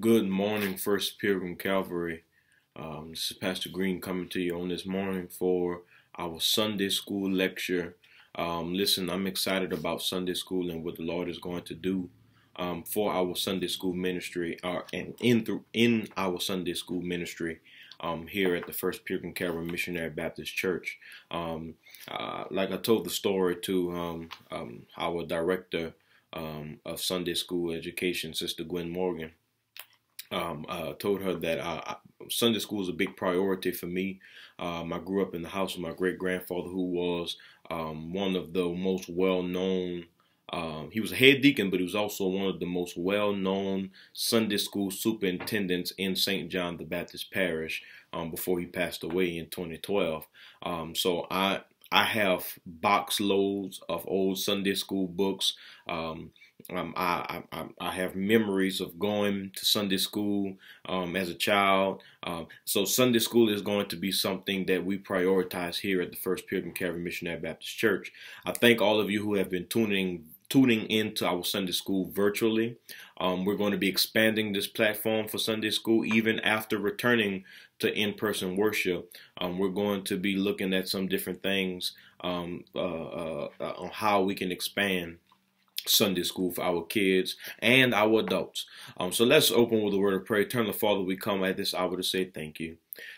Good morning, First Pilgrim Calvary. Um, this is Pastor Green coming to you on this morning for our Sunday school lecture. Um, listen, I'm excited about Sunday school and what the Lord is going to do um, for our Sunday school ministry, uh, and in through in our Sunday school ministry um, here at the First Pilgrim Calvary Missionary Baptist Church. Um, uh, like I told the story to um, um, our director of Sunday school education, Sister Gwen Morgan um, uh, told her that uh, Sunday school is a big priority for me. Um, I grew up in the house of my great grandfather, who was um, one of the most well known. Um, he was a head deacon, but he was also one of the most well known Sunday school superintendents in St. John the Baptist Parish um, before he passed away in 2012. Um, so I I have box loads of old Sunday school books. Um, um, I, I, I have memories of going to Sunday school um, as a child. Um, so Sunday school is going to be something that we prioritize here at the First Pilgrim Calvary Missionary Baptist Church. I thank all of you who have been tuning tuning into our Sunday school virtually. Um, we're going to be expanding this platform for Sunday school even after returning to in-person worship. Um, we're going to be looking at some different things um, uh, uh, uh, on how we can expand Sunday school for our kids and our adults. Um, so let's open with a word of prayer. Turn the Father, we come at this hour to say thank you.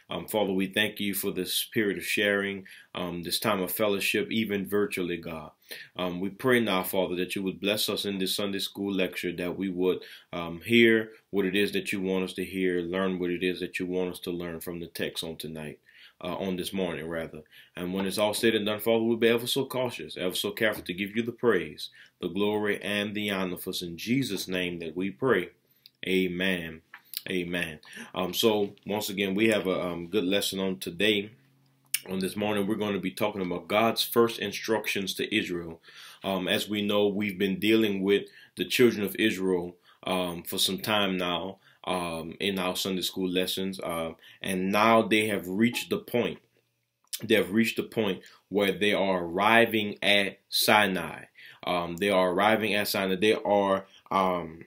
Um, Father, we thank you for this period of sharing, um, this time of fellowship, even virtually, God. Um, we pray now, Father, that you would bless us in this Sunday school lecture, that we would um, hear what it is that you want us to hear, learn what it is that you want us to learn from the text on tonight uh, on this morning, rather. And when it's all said and done, Father, we'll be ever so cautious, ever so careful to give you the praise, the glory, and the honor. For it's in Jesus' name that we pray. Amen. Amen. Um, so, once again, we have a um, good lesson on today. On this morning, we're going to be talking about God's first instructions to Israel. Um, as we know, we've been dealing with the children of Israel um, for some time now um, in our Sunday school lessons, uh, and now they have reached the point. They have reached the point where they are arriving at Sinai. Um, they are arriving at Sinai. They are um,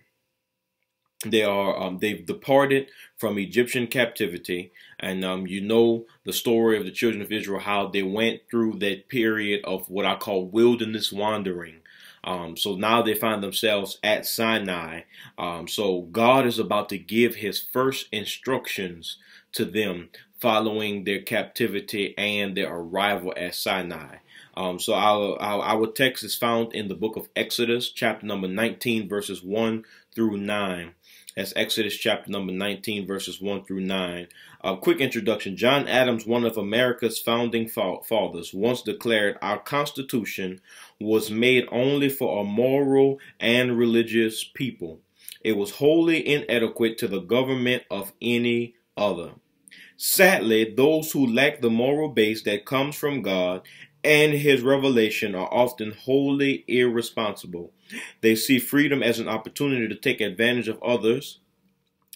they are um, they've departed from Egyptian captivity, and um, you know the story of the children of Israel, how they went through that period of what I call wilderness wandering, um, so now they find themselves at Sinai. Um, so God is about to give his first instructions to them following their captivity and their arrival at Sinai. Um, so our, our, our text is found in the book of Exodus, chapter number 19, verses 1 through 9. That's Exodus chapter number 19, verses 1 through 9. A quick introduction. John Adams, one of America's founding fathers, once declared our Constitution was made only for a moral and religious people. It was wholly inadequate to the government of any other. Sadly, those who lack the moral base that comes from God and his revelation are often wholly irresponsible. They see freedom as an opportunity to take advantage of others,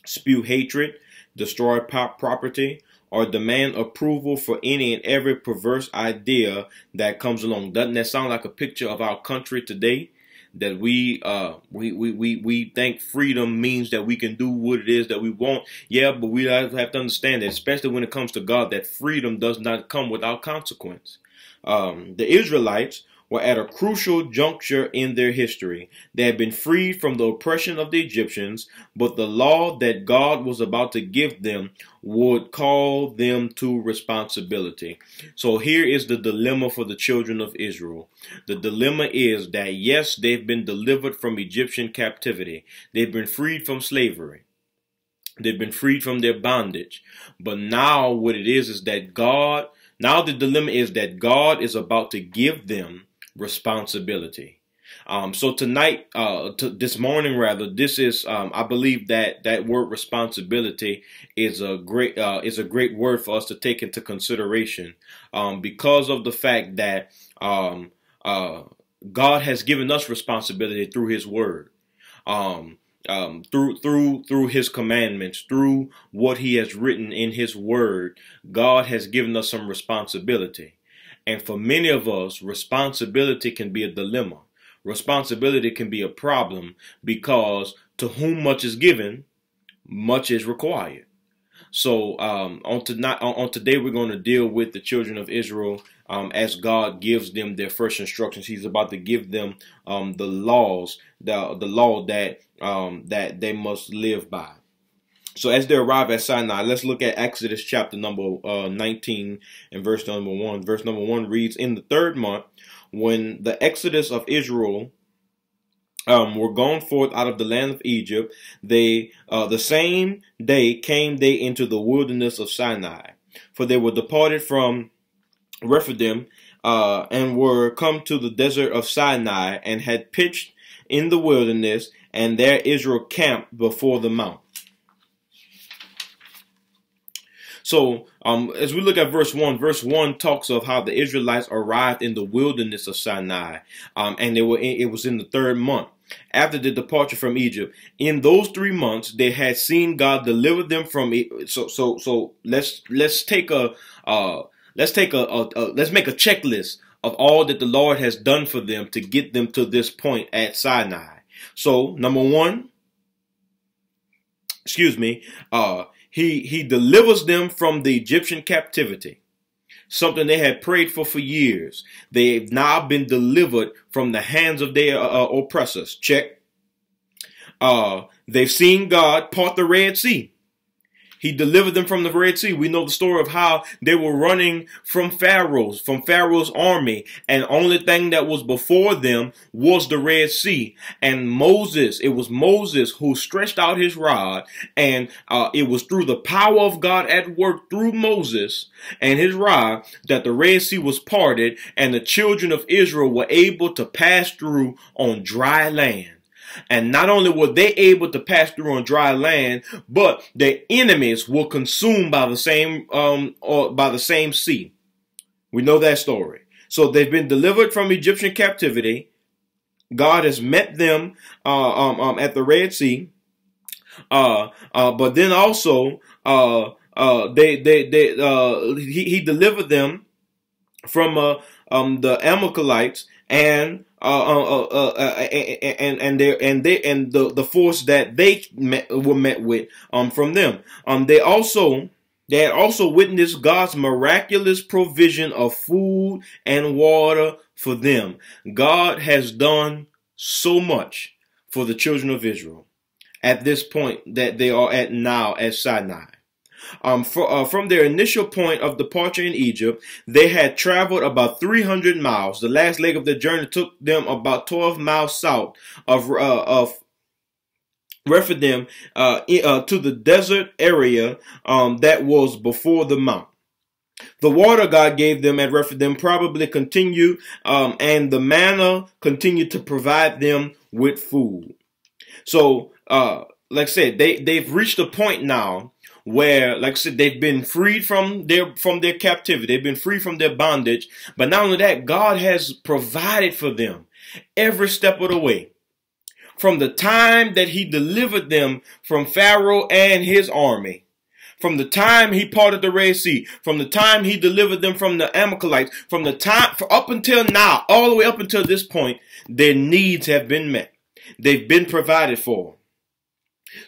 spew hatred, destroy property, or demand approval for any and every perverse idea that comes along. Doesn't that sound like a picture of our country today? That we uh we, we, we, we think freedom means that we can do what it is that we want. Yeah, but we have to understand that, especially when it comes to God, that freedom does not come without consequence. Um, the Israelites were at a crucial juncture in their history. They had been freed from the oppression of the Egyptians, but the law that God was about to give them would call them to responsibility. So here is the dilemma for the children of Israel. The dilemma is that yes, they've been delivered from Egyptian captivity. They've been freed from slavery. They've been freed from their bondage. But now what it is is that God, now the dilemma is that God is about to give them responsibility. Um, so tonight, uh, to this morning rather, this is um, I believe that that word responsibility is a great uh, is a great word for us to take into consideration um, because of the fact that um, uh, God has given us responsibility through His Word. Um, um, through through through his commandments through what he has written in his word god has given us some responsibility and for many of us, responsibility can be a dilemma. Responsibility can be a problem because to whom much is given, much is required. So um, on tonight, on today, we're going to deal with the children of Israel um, as God gives them their first instructions. He's about to give them um, the laws, the the law that um, that they must live by. So as they arrive at Sinai, let's look at Exodus chapter number uh, 19 and verse number 1. Verse number 1 reads, In the third month, when the exodus of Israel um, were gone forth out of the land of Egypt, they uh, the same day came they into the wilderness of Sinai, for they were departed from Rephidim uh, and were come to the desert of Sinai and had pitched in the wilderness, and there Israel camped before the mount. So, um, as we look at verse 1, verse 1 talks of how the Israelites arrived in the wilderness of Sinai, um, and they were in, it was in the third month after the departure from Egypt. In those three months, they had seen God deliver them from. So, so, so let's let's take a uh, let's take a, a, a let's make a checklist of all that the Lord has done for them to get them to this point at Sinai. So, number one, excuse me, uh, he, he delivers them from the Egyptian captivity, something they had prayed for for years. They've now been delivered from the hands of their uh, uh, oppressors. Check. Uh, they've seen God part the Red Sea. He delivered them from the Red Sea. We know the story of how they were running from Pharaoh's, from Pharaoh's army, and only thing that was before them was the Red Sea. And Moses, it was Moses who stretched out his rod, and uh, it was through the power of God at work through Moses and his rod that the Red Sea was parted, and the children of Israel were able to pass through on dry land. And not only were they able to pass through on dry land, but their enemies were consumed by the same um or by the same sea. We know that story. So they've been delivered from Egyptian captivity. God has met them uh, um, um, at the Red Sea. Uh, uh, but then also uh, uh, they they they uh, he, he delivered them from um, the Amalekites and uh, uh, uh, uh and and they and they and the the force that they met, were met with um from them. Um, they also they had also witnessed God's miraculous provision of food and water for them. God has done so much for the children of Israel at this point that they are at now at Sinai. Um, for, uh, from their initial point of departure in Egypt, they had traveled about 300 miles. The last leg of the journey took them about 12 miles south of, uh, of Rephidim uh, uh, to the desert area um, that was before the mount. The water God gave them at Rephidim probably continued, um, and the manna continued to provide them with food. So, uh, like I said, they, they've reached a point now where, like I said, they've been freed from their from their captivity. They've been free from their bondage. But not only that, God has provided for them every step of the way. From the time that he delivered them from Pharaoh and his army, from the time he parted the Red Sea, from the time he delivered them from the Amalekites, from the time for up until now, all the way up until this point, their needs have been met. They've been provided for.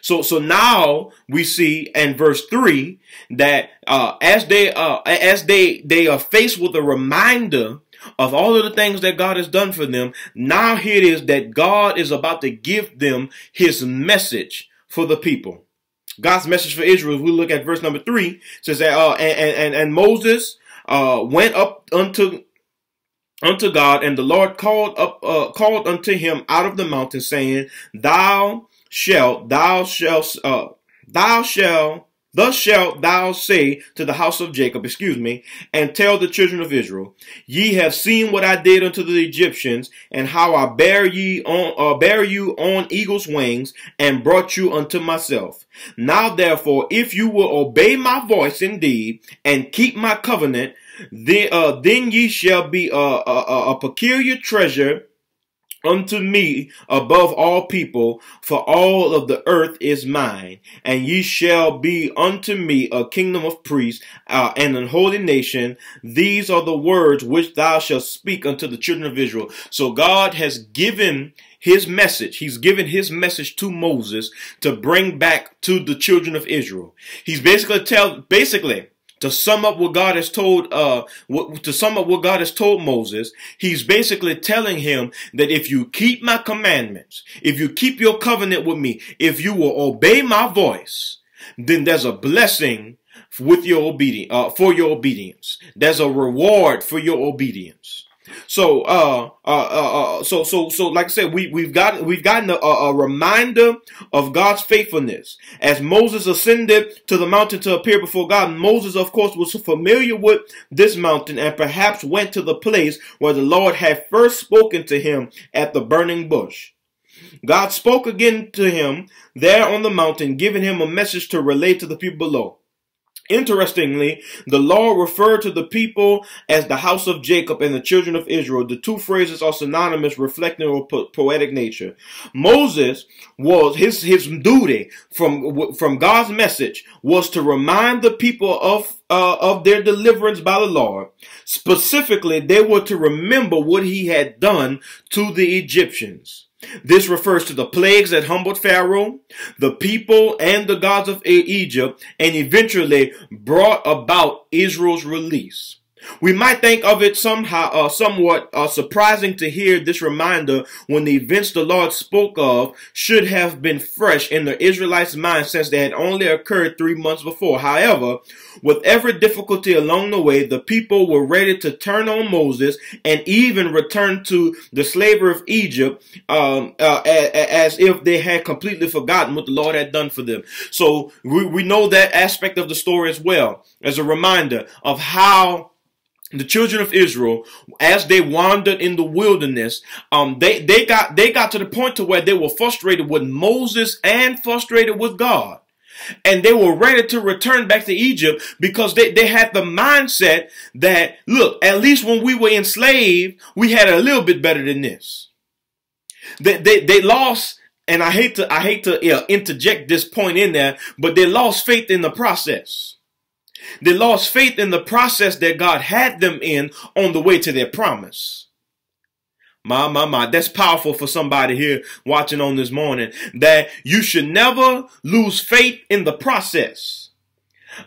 So, so now we see in verse three that uh, as they uh, as they they are faced with a reminder of all of the things that God has done for them, now here it is that God is about to give them His message for the people. God's message for Israel. we look at verse number three, says that uh, and, and and Moses uh, went up unto unto God, and the Lord called up uh, called unto him out of the mountain, saying, Thou shalt thou shalt uh, thou shalt thus shalt thou say to the house of Jacob, excuse me, and tell the children of Israel, ye have seen what I did unto the Egyptians, and how I bear ye on uh, bear you on eagle's wings, and brought you unto myself. Now therefore, if you will obey my voice indeed, and keep my covenant, then uh, then ye shall be a, a, a peculiar treasure unto me above all people, for all of the earth is mine, and ye shall be unto me a kingdom of priests uh, and an holy nation. These are the words which thou shalt speak unto the children of Israel. So God has given his message. He's given his message to Moses to bring back to the children of Israel. He's basically tell basically to sum up what God has told, uh, what, to sum up what God has told Moses, he's basically telling him that if you keep my commandments, if you keep your covenant with me, if you will obey my voice, then there's a blessing with your obedience, uh, for your obedience. There's a reward for your obedience. So, uh, uh, uh, uh, so, so, so, like I said, we we've got we've gotten a, a reminder of God's faithfulness as Moses ascended to the mountain to appear before God. Moses, of course, was familiar with this mountain and perhaps went to the place where the Lord had first spoken to him at the burning bush. God spoke again to him there on the mountain, giving him a message to relay to the people below. Interestingly, the law referred to the people as the house of Jacob and the children of Israel. The two phrases are synonymous, reflecting a po poetic nature. Moses was his his duty from from God's message was to remind the people of uh, of their deliverance by the Lord. Specifically, they were to remember what He had done to the Egyptians. This refers to the plagues that humbled Pharaoh, the people, and the gods of Egypt, and eventually brought about Israel's release. We might think of it somehow, uh, somewhat uh, surprising to hear this reminder when the events the Lord spoke of should have been fresh in the Israelites' mind since they had only occurred three months before. However, with every difficulty along the way, the people were ready to turn on Moses and even return to the slavery of Egypt um, uh, as if they had completely forgotten what the Lord had done for them. So we, we know that aspect of the story as well as a reminder of how the children of Israel, as they wandered in the wilderness, um, they, they got, they got to the point to where they were frustrated with Moses and frustrated with God. And they were ready to return back to Egypt because they, they had the mindset that, look, at least when we were enslaved, we had a little bit better than this. They, they, they lost, and I hate to, I hate to interject this point in there, but they lost faith in the process. They lost faith in the process that God had them in on the way to their promise. My, my, my, that's powerful for somebody here watching on this morning that you should never lose faith in the process.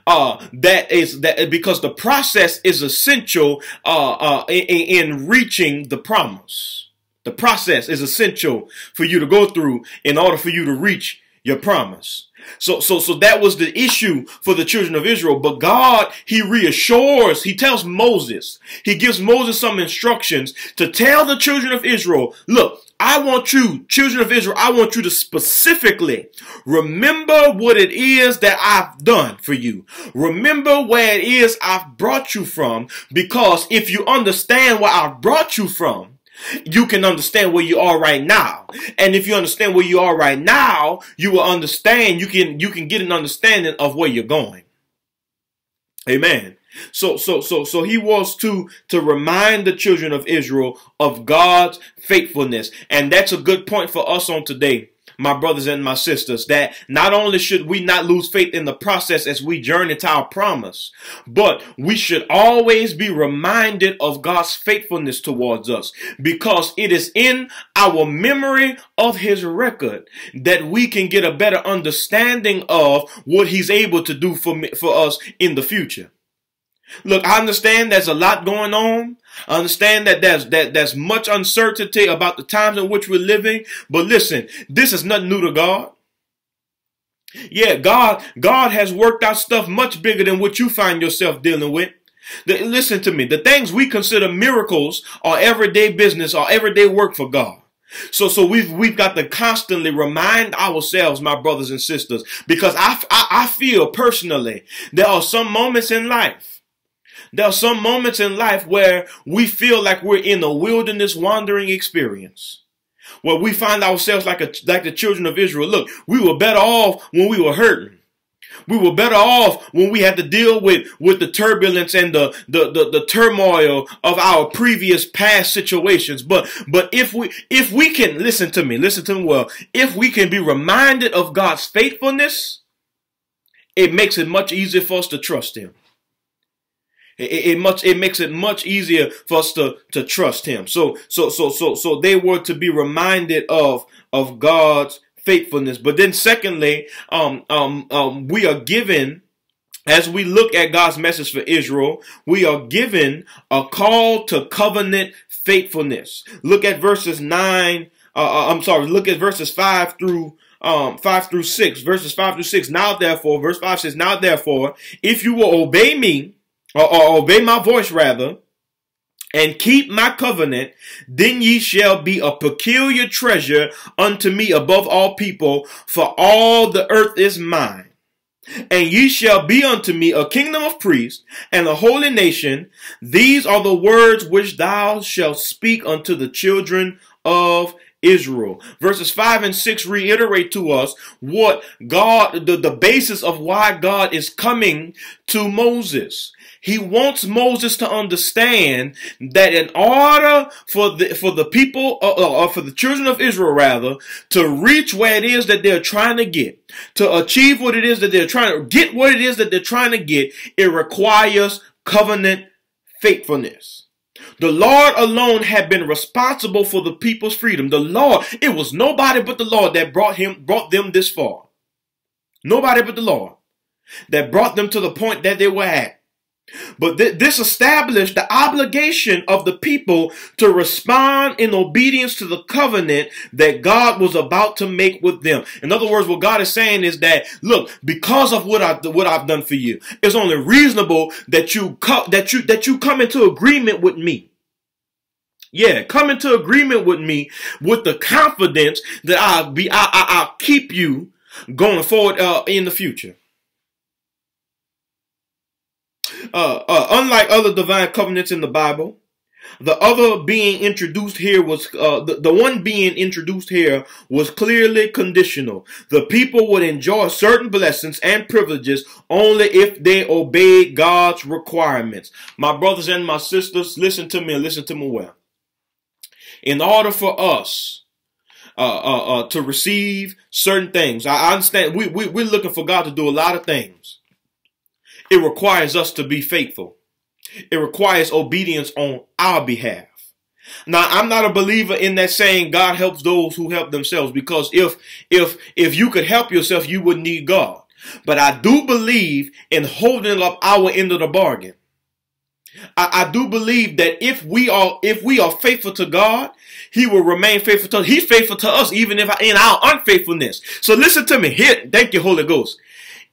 Uh, that is that because the process is essential, uh, uh, in, in reaching the promise. The process is essential for you to go through in order for you to reach your promise. So, so, so that was the issue for the children of Israel. But God, He reassures, He tells Moses, He gives Moses some instructions to tell the children of Israel, look, I want you, children of Israel, I want you to specifically remember what it is that I've done for you. Remember where it is I've brought you from, because if you understand where I've brought you from, you can understand where you are right now. And if you understand where you are right now, you will understand, you can, you can get an understanding of where you're going. Amen. So, so, so, so he was to, to remind the children of Israel of God's faithfulness. And that's a good point for us on today my brothers and my sisters, that not only should we not lose faith in the process as we journey to our promise, but we should always be reminded of God's faithfulness towards us because it is in our memory of his record that we can get a better understanding of what he's able to do for me, for us in the future. Look, I understand there's a lot going on. Understand that there's that there's much uncertainty about the times in which we're living. But listen, this is nothing new to God. Yeah, God, God has worked out stuff much bigger than what you find yourself dealing with. The, listen to me. The things we consider miracles are everyday business or everyday work for God. So, so we've, we've got to constantly remind ourselves, my brothers and sisters, because I, I, I feel personally there are some moments in life there are some moments in life where we feel like we're in a wilderness wandering experience. Where we find ourselves like a, like the children of Israel. Look, we were better off when we were hurting. we were better off when we had to deal with, with the turbulence and the, the, the, the turmoil of our previous past situations. But, but if we, if we can, listen to me, listen to me well, if we can be reminded of God's faithfulness, it makes it much easier for us to trust Him. It, it, much it makes it much easier for us to to trust Him. So so so so so they were to be reminded of of God's faithfulness. But then secondly, um um um we are given as we look at God's message for Israel, we are given a call to covenant faithfulness. Look at verses 9, uh, uh I'm sorry, look at verses 5 through um, 5 through 6, verses 5 through 6. Now therefore, verse 5 says, Now therefore, if you will obey me, or, or obey my voice rather, and keep my covenant, then ye shall be a peculiar treasure unto me above all people, for all the earth is mine. And ye shall be unto me a kingdom of priests and a holy nation. These are the words which thou shalt speak unto the children of Israel. Verses 5 and 6 reiterate to us what God, the, the basis of why God is coming to Moses. He wants Moses to understand that in order for the for the people uh, uh, or for the children of Israel rather to reach where it is that they're trying to get, to achieve what it is that they're trying to get what it is that they're trying to get, it requires covenant faithfulness. The Lord alone had been responsible for the people's freedom. The Lord, it was nobody but the Lord that brought him, brought them this far. Nobody but the Lord that brought them to the point that they were at. But th- this established the obligation of the people to respond in obedience to the covenant that God was about to make with them. In other words, what God is saying is that, look, because of what I what I've done for you, it's only reasonable that you that you that you come into agreement with me. Yeah, come into agreement with me with the confidence that I'll be I, I, I'll keep you going forward uh, in the future. Uh, uh, unlike other divine covenants in the Bible, the other being introduced here was uh, the, the one being introduced here was clearly conditional. The people would enjoy certain blessings and privileges only if they obeyed God's requirements. My brothers and my sisters, listen to me and listen to me well. In order for us uh, uh, uh, to receive certain things, I understand we, we, we're looking for God to do a lot of things. It requires us to be faithful. It requires obedience on our behalf. Now, I'm not a believer in that saying God helps those who help themselves because if if if you could help yourself, you wouldn't need God. But I do believe in holding up our end of the bargain. I, I, do believe that if we are if we are faithful to God, He will remain faithful to us. He's faithful to us even if I, in our unfaithfulness. So listen to me. Here, thank you, Holy Ghost.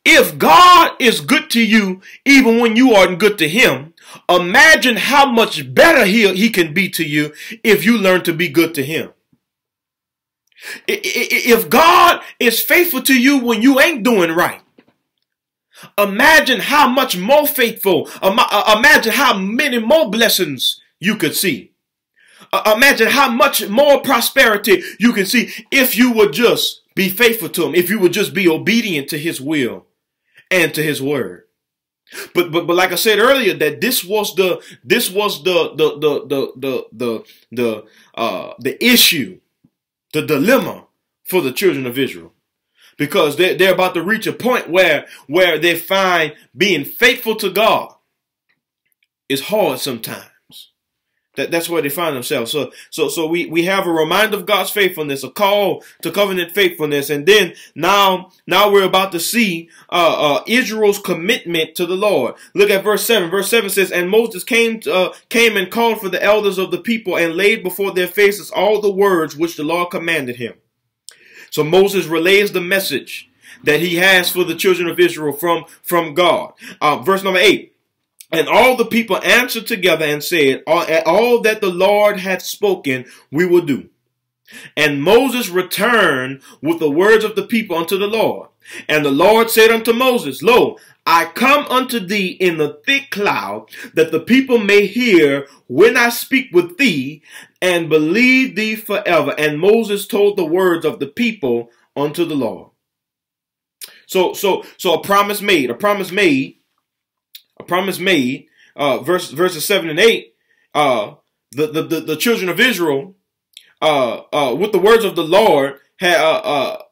If God is good to you, even when you aren't good to Him, imagine how much better He, he can be to you if you learn to be good to Him. If God is faithful to you when you ain't doing right, imagine how much more faithful, uh, imagine how many more blessings you could see. Uh, imagine how much more prosperity you can see if you would just be faithful to Him, if you would just be obedient to His will and to his word. But but but like I said earlier, that this was the this was the the the the the the the uh the issue, the dilemma for the children of Israel. Because they're, they're about to reach a point where where they find being faithful to God is hard sometimes. That, that's where they find themselves. So, so, so we, we have a reminder of God's faithfulness, a call to covenant faithfulness. And then now, now we're about to see, uh, uh, Israel's commitment to the Lord. Look at verse seven. Verse seven says, and Moses came, to, uh, came and called for the elders of the people and laid before their faces all the words which the Lord commanded him. So Moses relays the message that he has for the children of Israel from, from God. Uh, verse number eight. And all the people answered together and said, All that the Lord hath spoken, we will do. And Moses returned with the words of the people unto the Lord. And the Lord said unto Moses, Lo, I come unto thee in the thick cloud, that the people may hear when I speak with thee, and believe thee forever. And Moses told the words of the people unto the Lord. So so so a promise made, a promise made, promise made. Uh, verse verses seven and eight. Uh, the the the, the children of Israel, uh, uh, with the words of the Lord, had uh,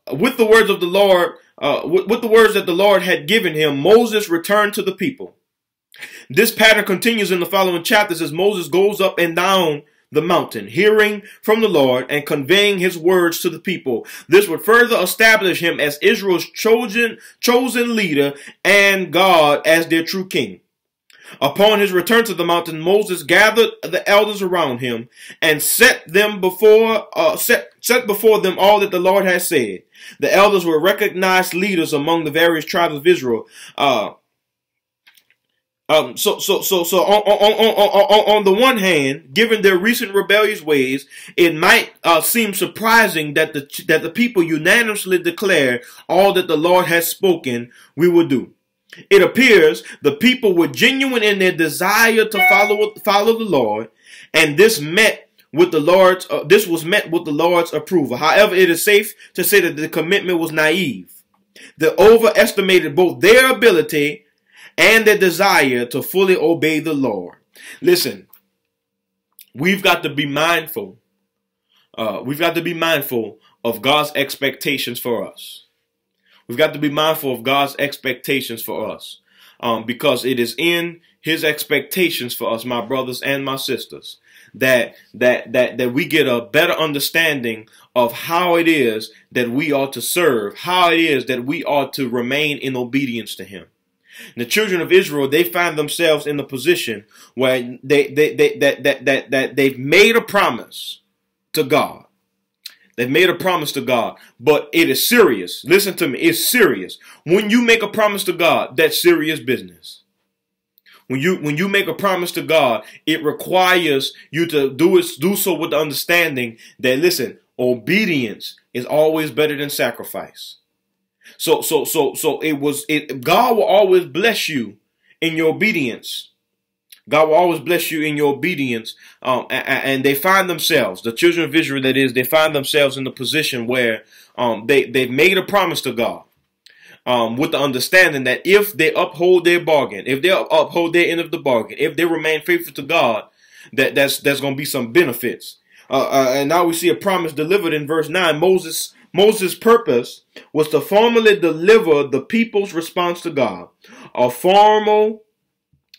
uh with the words of the Lord, uh, with, with the words that the Lord had given him, Moses returned to the people. This pattern continues in the following chapters as Moses goes up and down the mountain, hearing from the Lord and conveying his words to the people. This would further establish him as Israel's chosen, chosen leader and God as their true king. Upon his return to the mountain, Moses gathered the elders around him and set them before uh, set, set before them all that the Lord had said. The elders were recognized leaders among the various tribes of Israel. Uh, um, so, so, so, so on, on, on, on, the one hand, given their recent rebellious ways, it might uh, seem surprising that the that the people unanimously declare all that the Lord has spoken we will do. It appears the people were genuine in their desire to follow follow the Lord, and this met with the Lord's uh, this was met with the Lord's approval. However, it is safe to say that the commitment was naive. They overestimated both their ability and their desire to fully obey the Lord. Listen, we've got to be mindful. Uh, we've got to be mindful of God's expectations for us. We've got to be mindful of God's expectations for us. Um, because it is in his expectations for us, my brothers and my sisters, that that that that we get a better understanding of how it is that we ought to serve, how it is that we ought to remain in obedience to him. The children of Israel, they find themselves in the position where they, they, they that, that, that, that they've made a promise to God. They've made a promise to God, but it is serious. Listen to me. It's serious. When you make a promise to God, that's serious business. When you when you make a promise to God, it requires you to do it do so with the understanding that listen, obedience is always better than sacrifice. So so so so it was it God will always bless you in your obedience. God will always bless you in your obedience. Um, and, and, they find themselves, the children of Israel, that is, they find themselves in the position where um, they, they've made a promise to God um, with the understanding that if they uphold their bargain, if they uphold their end of the bargain, if they remain faithful to God, that that's, there's going to be some benefits. Uh, uh, and now we see a promise delivered in verse 9. Moses Moses' purpose was to formally deliver the people's response to God, a formal,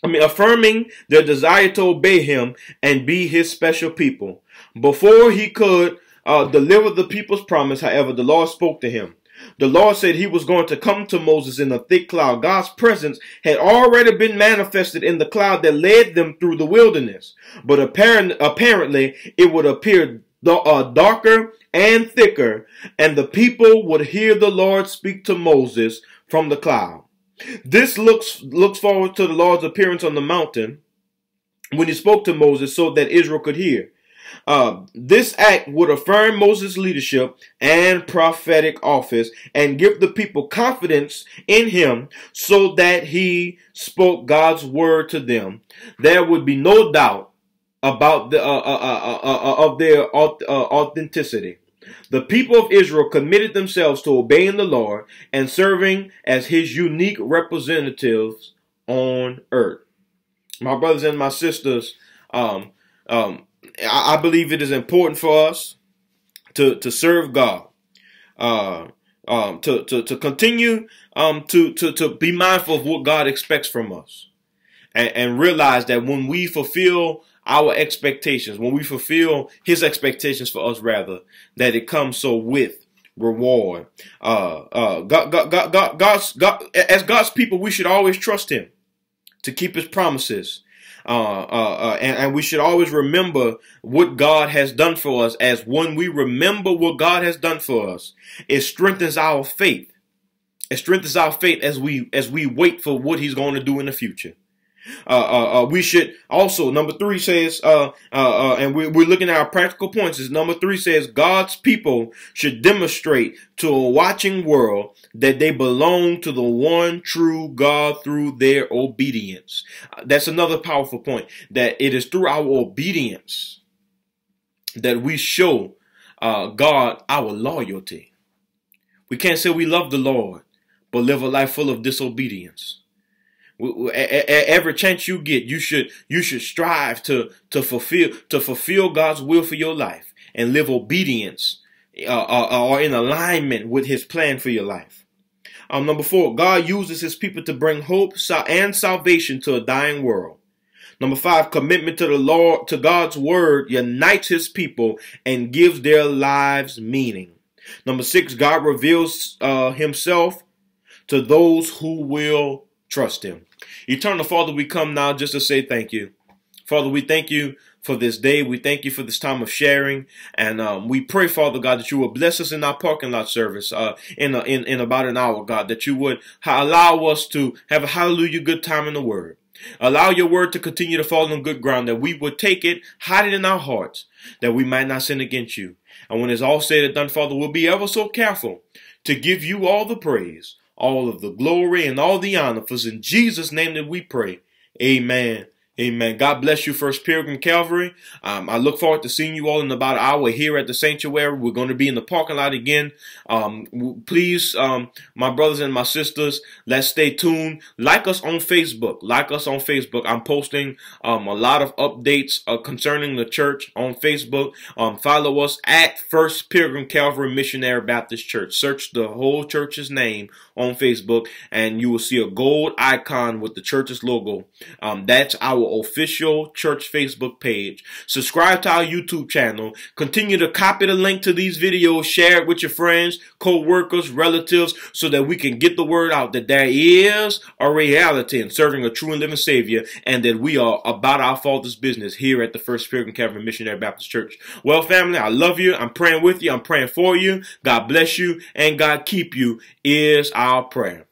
I mean, affirming their desire to obey Him and be His special people. Before he could uh, deliver the people's promise, however, the Lord spoke to him. The Lord said he was going to come to Moses in a thick cloud. God's presence had already been manifested in the cloud that led them through the wilderness. But apparent, apparently, it would appear uh, darker and thicker, and the people would hear the Lord speak to Moses from the cloud. This looks looks forward to the Lord's appearance on the mountain when he spoke to Moses so that Israel could hear. Uh, this act would affirm Moses' leadership and prophetic office and give the people confidence in him so that he spoke God's word to them. There would be no doubt about the uh, uh, uh, of their authenticity. The people of Israel committed themselves to obeying the Lord and serving as his unique representatives on earth. My brothers and my sisters, um, um, I, I, believe it is important for us to, to serve God, uh, um, to, to, to continue um, to, to, to be mindful of what God expects from us and, and realize that when we fulfill our expectations, when we fulfill his expectations for us, rather, that it comes so with reward. Uh, uh, God, God, God, God, God's, God, as God's people, we should always trust him to keep his promises. Uh, uh, uh, and, and, we should always remember what God has done for us. As when we remember what God has done for us, it strengthens our faith. It strengthens our faith as we as we wait for what He's going to do in the future. Uh, uh, uh, we should also number three says, uh, uh, uh, and we're, we're looking at our practical points. Is number three says God's people should demonstrate to a watching world that they belong to the one true God through their obedience. That's another powerful point. That it is through our obedience that we show God our loyalty. We can't say we love the Lord but live a life full of disobedience. Every chance you get, you should you should strive to to fulfill to fulfill God's will for your life and live obedience uh, uh, or in alignment with His plan for your life. Um, number four, God uses His people to bring hope and salvation to a dying world. Number five, commitment to the Lord, to God's word unites His people and gives their lives meaning. Number six, God reveals uh, Himself to those who will trust Him. Eternal Father, we come now just to say thank you. Father, we thank you for this day. We thank you for this time of sharing. And um, we pray, Father God, that you will bless us in our parking lot service uh, in, a, in, in about an hour, God, that you would allow us to have a hallelujah good time in the word. Allow your word to continue to fall on good ground, that we would take it, hide it in our hearts, that we might not sin against you. And when it's all said and done, Father, we'll be ever so careful to give you all the praise, all of the glory, and all the honor. For in Jesus' name that we pray. Amen Amen. God bless you, First Pilgrim Calvary. Um, I look forward to seeing you all in about an hour here at the sanctuary. We're going to be in the parking lot again. Um, please, um, my brothers and my sisters, let's stay tuned. Like us on Facebook. Like us on Facebook. I'm posting um, a lot of updates uh, concerning the church on Facebook. Um, follow us at First Pilgrim Calvary Missionary Baptist Church. Search the whole church's name on Facebook, and you will see a gold icon with the church's logo. Um, that's our official church Facebook page. Subscribe to our YouTube channel. Continue to copy the link to these videos, share it with your friends, co-workers, relatives, so that we can get the word out that there is a reality in serving a true and living Savior, and that we are about our Father's business here at the First Pilgrim Calvary Missionary Baptist Church. Well, family, I love you. I'm praying with you. I'm praying for you. God bless you and God keep you is our prayer.